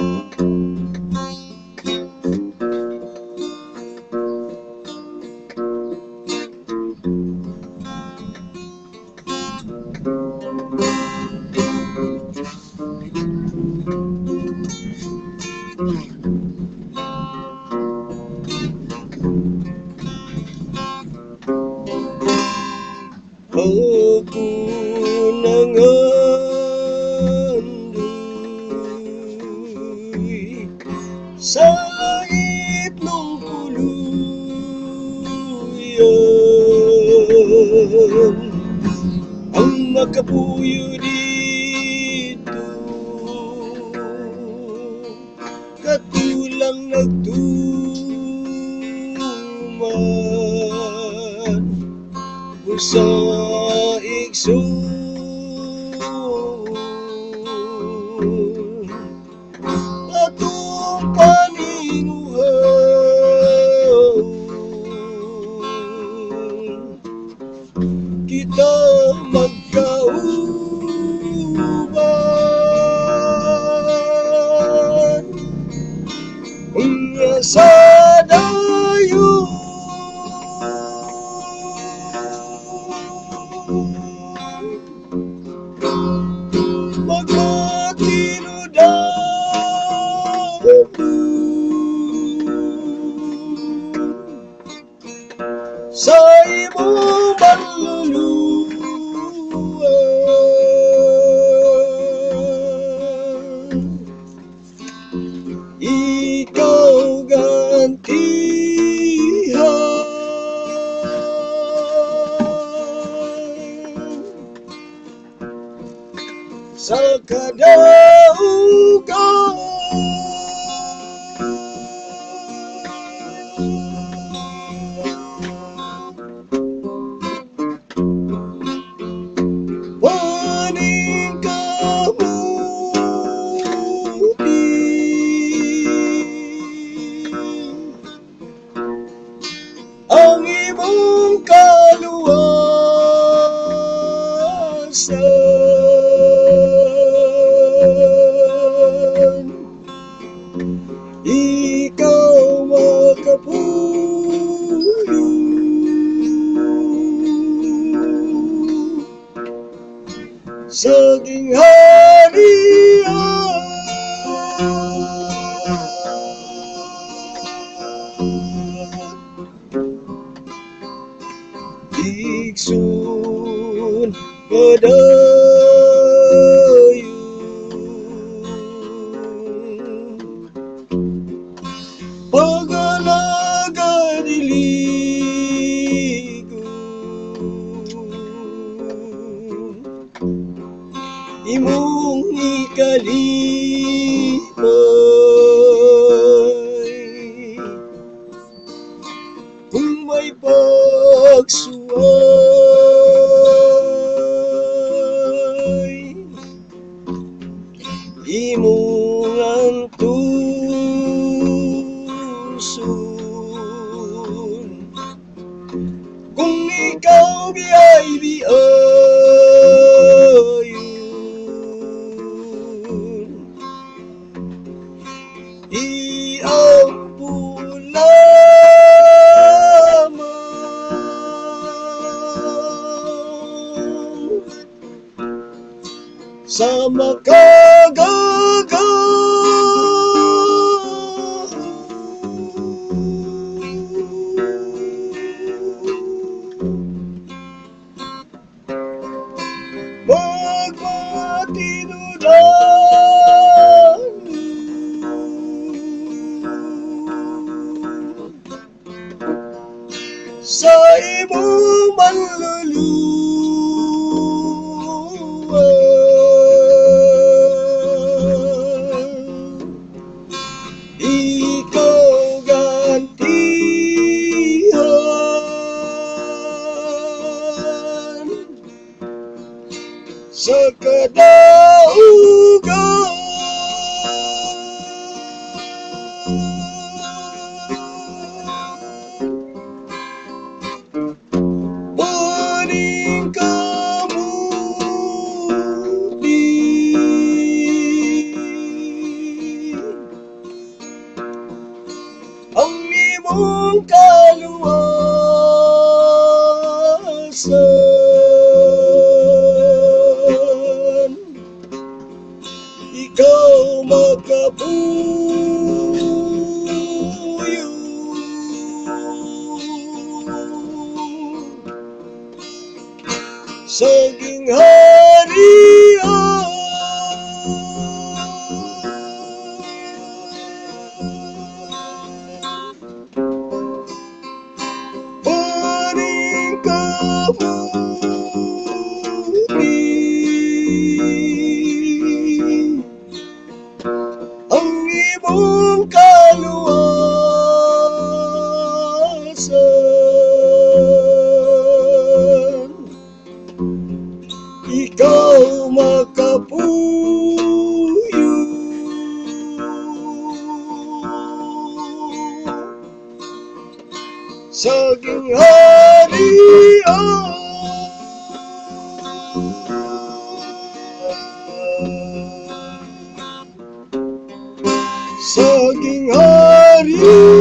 Okay. Ang makapuyo dito katulang nagtuman. Sa igsoon atong paninguhan sa sa kadaugan sa gingharian Iksun padayon ako'y pagsuway. Imungan tusun. Kung ikaw biya'y biya'y sama ka ga ga say Sa ibu manlulu singing honey. Chugging honey on. Sucking honey.